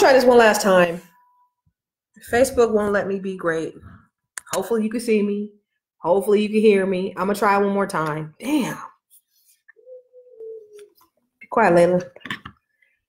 try this one last time. Facebook won't let me be great. Hopefully you can see me. Hopefully you can hear me. I'm gonna try one more time. Damn. Be quiet, Layla.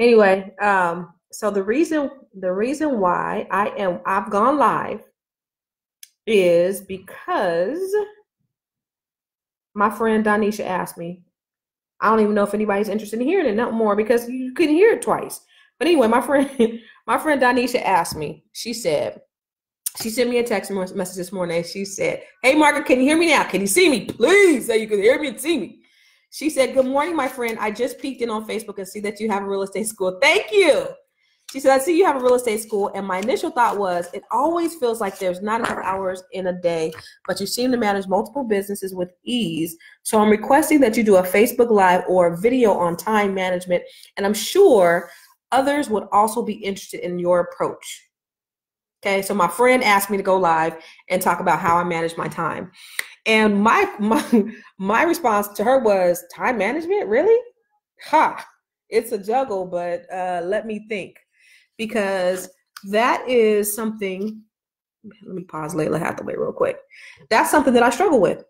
Anyway, um, so the reason the reason why I am I've gone live is because my friend Donisha asked me. I don't even know if anybody's interested in hearing it no more because you couldn't hear it twice. But anyway, my friend my friend Donisha asked me. She said, she sent me a text message this morning. she said, Hey, Margaret, can you hear me now? Can you see me? Please say you can hear me and see me. She said, Good morning, my friend. I just peeked in on Facebook and see that you have a real estate school. Thank you. She said, I see you have a real estate school. And my initial thought was, it always feels like there's not enough hours in a day, but you seem to manage multiple businesses with ease. So I'm requesting that you do a Facebook Live or a video on time management. And I'm sure others would also be interested in your approach. Okay, so my friend asked me to go live and talk about how I manage my time. And my my my response to her was time management, really? Ha. It's a juggle, but uh, let me think. Because that is something let me pause Layla Hathaway real quick. That's something that I struggle with.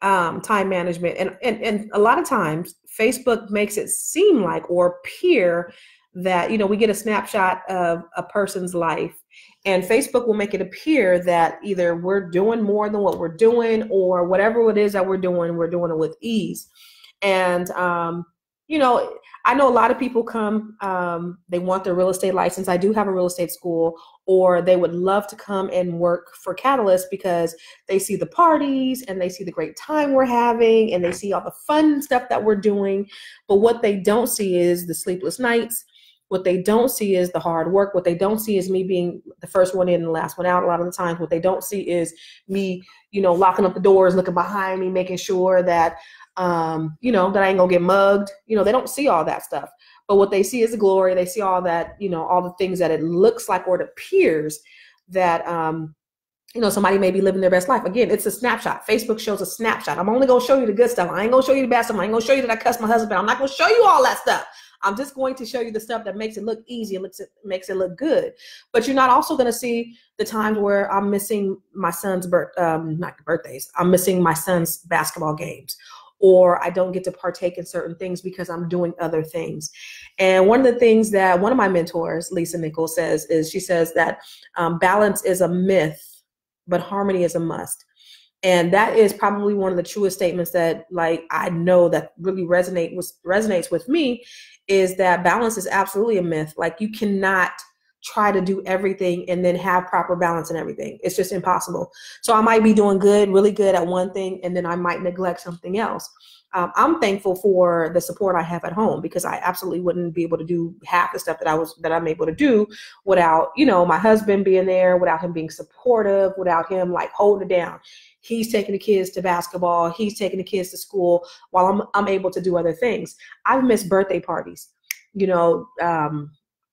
Um, time management. And, and and a lot of times Facebook makes it seem like or appear that you know we get a snapshot of a person's life and Facebook will make it appear that either we're doing more than what we're doing or whatever it is that we're doing, we're doing it with ease. And, um, you know, I know a lot of people come, um, they want their real estate license. I do have a real estate school, or they would love to come and work for Catalyst because they see the parties and they see the great time we're having and they see all the fun stuff that we're doing. But what they don't see is the sleepless nights what they don't see is the hard work. What they don't see is me being the first one in and the last one out. A lot of the times, what they don't see is me, you know, locking up the doors, looking behind me, making sure that, um, you know, that I ain't gonna get mugged. You know, they don't see all that stuff. But what they see is the glory. They see all that, you know, all the things that it looks like or it appears that, um, you know, somebody may be living their best life. Again, it's a snapshot. Facebook shows a snapshot. I'm only gonna show you the good stuff. I ain't gonna show you the bad stuff. I ain't gonna show you that I cuss my husband. I'm not gonna show you all that stuff. I'm just going to show you the stuff that makes it look easy and looks it makes it look good. But you're not also going to see the times where I'm missing my son's birth, um, not birthdays. I'm missing my son's basketball games, or I don't get to partake in certain things because I'm doing other things. And one of the things that one of my mentors, Lisa Nichols, says is she says that um, balance is a myth, but harmony is a must and that is probably one of the truest statements that like i know that really resonate with resonates with me is that balance is absolutely a myth. Like you cannot try to do everything and then have proper balance in everything. It's just impossible. So I might be doing good, really good at one thing, and then I might neglect something else. Um, I'm thankful for the support I have at home because I absolutely wouldn't be able to do half the stuff that I was that I'm able to do without, you know, my husband being there, without him being supportive, without him like holding it down. He's taking the kids to basketball. He's taking the kids to school while I'm, I'm able to do other things. I've missed birthday parties. You know, um,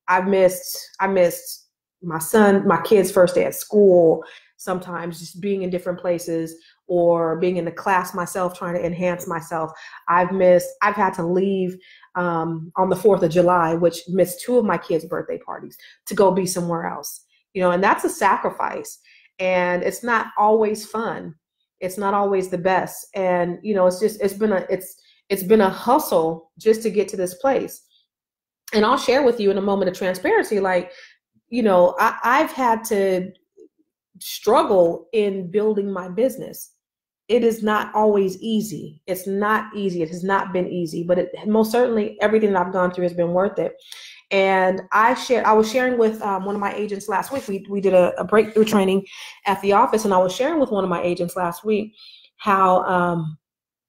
I've missed, I missed my son, my kid's first day at school, sometimes just being in different places or being in the class myself, trying to enhance myself. I've missed, I've had to leave um, on the 4th of July, which missed two of my kids' birthday parties to go be somewhere else. You know, and that's a sacrifice and it's not always fun it's not always the best and you know it's just it's been a it's it's been a hustle just to get to this place and i'll share with you in a moment of transparency like you know I, i've had to struggle in building my business it is not always easy it's not easy it has not been easy but it most certainly everything that i've gone through has been worth it and I shared, I was sharing with um, one of my agents last week. We, we did a, a, breakthrough training at the office, and I was sharing with one of my agents last week how, um,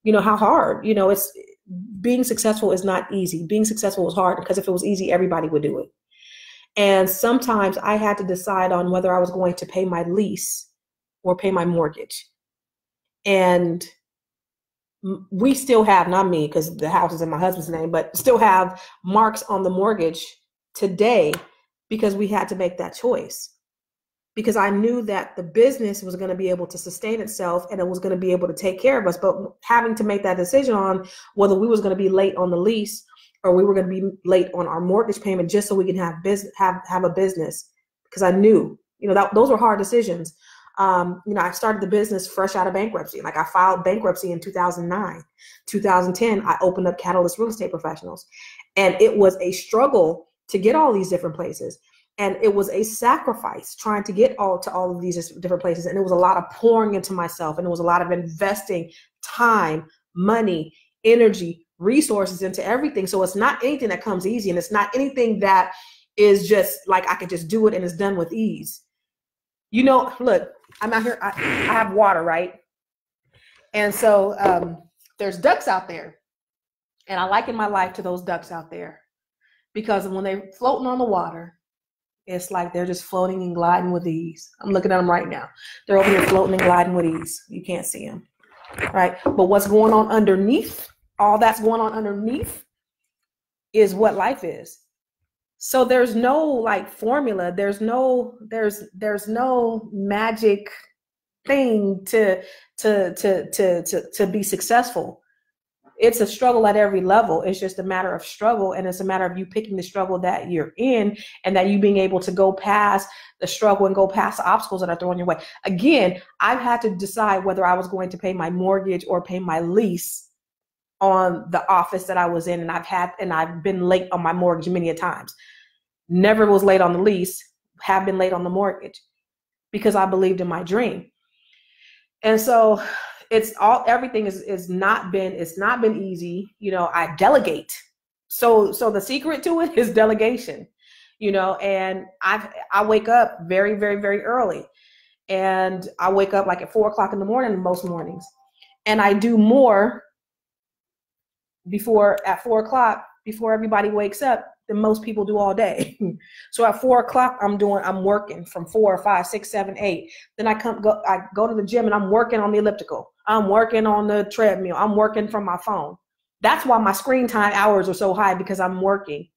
you know, how hard, you know, it's being successful is not easy. Being successful is hard because if it was easy, everybody would do it. And sometimes I had to decide on whether I was going to pay my lease or pay my mortgage. And we still have not me because the house is in my husband's name but still have marks on the mortgage today because we had to make that choice because i knew that the business was going to be able to sustain itself and it was going to be able to take care of us but having to make that decision on whether we was going to be late on the lease or we were going to be late on our mortgage payment just so we can have business have have a business because I knew you know that those were hard decisions. Um, you know, I started the business fresh out of bankruptcy. Like I filed bankruptcy in 2009. 2010, I opened up Catalyst Real Estate Professionals, and it was a struggle to get all these different places and it was a sacrifice trying to get all to all of these different places and it was a lot of pouring into myself and it was a lot of investing time money energy resources into everything so it's not anything that comes easy and it's not anything that is just like i could just do it and it's done with ease you know look i'm out here i, I have water right and so um, there's ducks out there and i liken my life to those ducks out there because when they're floating on the water it's like they're just floating and gliding with ease. I'm looking at them right now. They're over here floating and gliding with ease. You can't see them, right? But what's going on underneath, all that's going on underneath is what life is. So there's no like formula. There's no there's there's no magic thing to to to to to to be successful it's a struggle at every level. It's just a matter of struggle. And it's a matter of you picking the struggle that you're in and that you being able to go past the struggle and go past the obstacles that are thrown your way. Again, I've had to decide whether I was going to pay my mortgage or pay my lease on the office that I was in. And I've had, and I've been late on my mortgage many a times. Never was late on the lease, have been late on the mortgage because I believed in my dream. And so it's all everything is is not been it's not been easy you know i delegate so so the secret to it is delegation you know and i i wake up very very very early and i wake up like at four o'clock in the morning most mornings and i do more before at four o'clock before everybody wakes up than most people do all day. so at four o'clock, I'm doing, I'm working from four, five, six, seven, eight. Then I come go, I go to the gym and I'm working on the elliptical. I'm working on the treadmill. I'm working from my phone. That's why my screen time hours are so high because I'm working.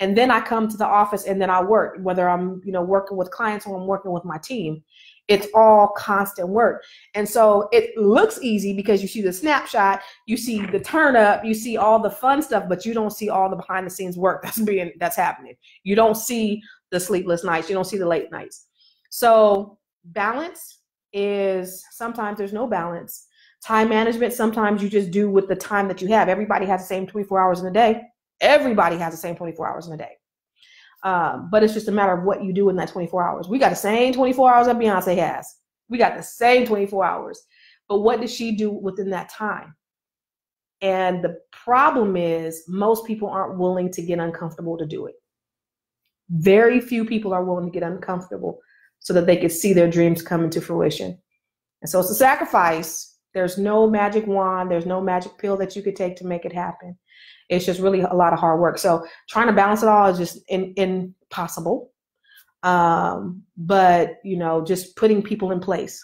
And then I come to the office and then I work, whether I'm, you know, working with clients or I'm working with my team it's all constant work. And so it looks easy because you see the snapshot, you see the turn up, you see all the fun stuff, but you don't see all the behind the scenes work that's being that's happening. You don't see the sleepless nights, you don't see the late nights. So balance is sometimes there's no balance. Time management, sometimes you just do with the time that you have. Everybody has the same 24 hours in a day. Everybody has the same 24 hours in a day. Um, but it's just a matter of what you do in that 24 hours. We got the same 24 hours that Beyonce has. We got the same 24 hours. But what does she do within that time? And the problem is, most people aren't willing to get uncomfortable to do it. Very few people are willing to get uncomfortable so that they can see their dreams come into fruition. And so it's a sacrifice. There's no magic wand, there's no magic pill that you could take to make it happen. It's just really a lot of hard work. So trying to balance it all is just in, impossible. Um, but you know, just putting people in place,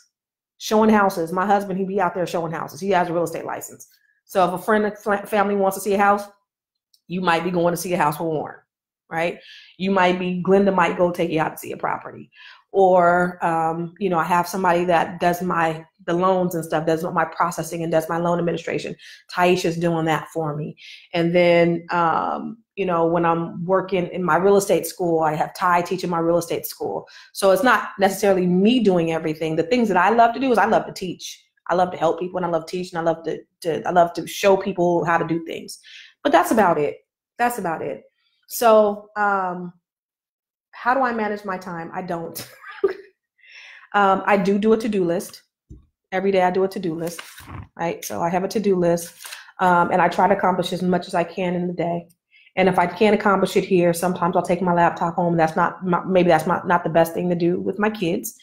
showing houses. My husband, he'd be out there showing houses. He has a real estate license. So if a friend or family wants to see a house, you might be going to see a house for Warren, right? You might be Glenda might go take you out to see a property, or um, you know, I have somebody that does my the loans and stuff, does my processing and does my loan administration. Taisha's doing that for me. And then, um, you know, when I'm working in my real estate school, I have Ty teaching my real estate school. So it's not necessarily me doing everything. The things that I love to do is I love to teach. I love to help people and I love teaching. I love to, to I love to show people how to do things. But that's about it. That's about it. So, um, how do I manage my time? I don't. um, I do do a to-do list every day I do a to-do list, right? So I have a to-do list, um, and I try to accomplish as much as I can in the day. And if I can't accomplish it here, sometimes I'll take my laptop home. That's not maybe that's not not the best thing to do with my kids.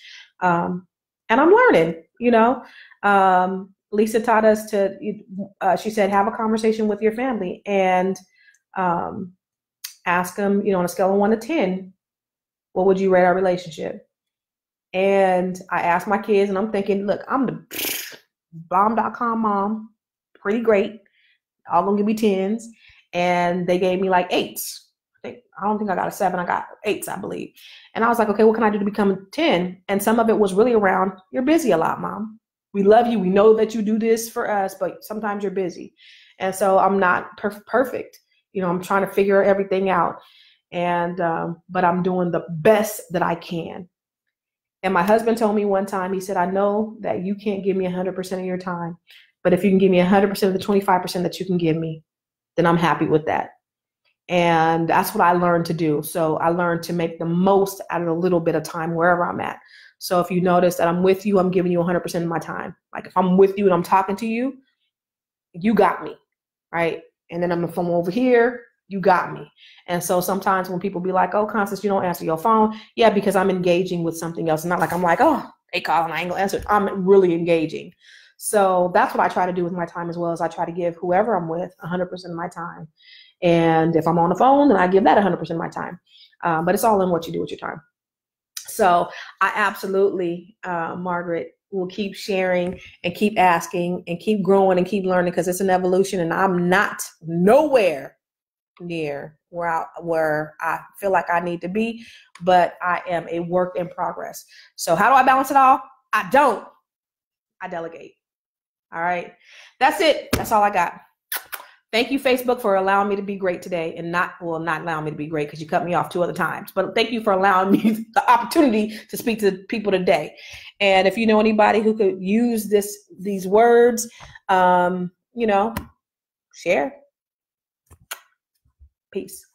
Um, and I'm learning, you know. Um, Lisa taught us to. Uh, she said, have a conversation with your family and um, ask them, you know, on a scale of one to ten, what would you rate our relationship? And I asked my kids, and I'm thinking, look, I'm the bomb.com mom, pretty great. All gonna give me tens. And they gave me like eights. I, think, I don't think I got a seven, I got eights, I believe. And I was like, okay, what can I do to become a 10? And some of it was really around, you're busy a lot, mom. We love you. We know that you do this for us, but sometimes you're busy. And so I'm not perf- perfect. You know, I'm trying to figure everything out. And, um, but I'm doing the best that I can. And my husband told me one time, he said, I know that you can't give me 100% of your time, but if you can give me 100% of the 25% that you can give me, then I'm happy with that. And that's what I learned to do. So I learned to make the most out of a little bit of time wherever I'm at. So if you notice that I'm with you, I'm giving you 100% of my time. Like if I'm with you and I'm talking to you, you got me, right? And then I'm I'm over here, you got me. And so sometimes when people be like, "Oh, Constance, you don't answer your phone," yeah, because I'm engaging with something else. It's Not like I'm like, "Oh, hey, and I ain't gonna answer." I'm really engaging. So that's what I try to do with my time as well. As I try to give whoever I'm with 100% of my time. And if I'm on the phone, then I give that 100% of my time. Um, but it's all in what you do with your time. So I absolutely, uh, Margaret, will keep sharing and keep asking and keep growing and keep learning because it's an evolution and I'm not nowhere near where I, where I feel like I need to be, but I am a work in progress. So how do I balance it all? I don't. I delegate. All right. That's it. That's all I got. Thank you, Facebook, for allowing me to be great today and not, well, not allowing me to be great because you cut me off two other times. But thank you for allowing me the opportunity to speak to people today. And if you know anybody who could use this, these words, um, you know, share. Peace.